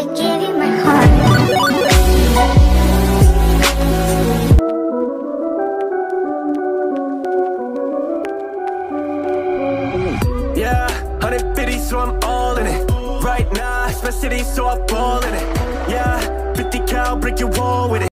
Yeah, 150, so I'm all in it. Right now, Spend City, so I'm ball in it. Yeah, 50 cal, break your wall with it.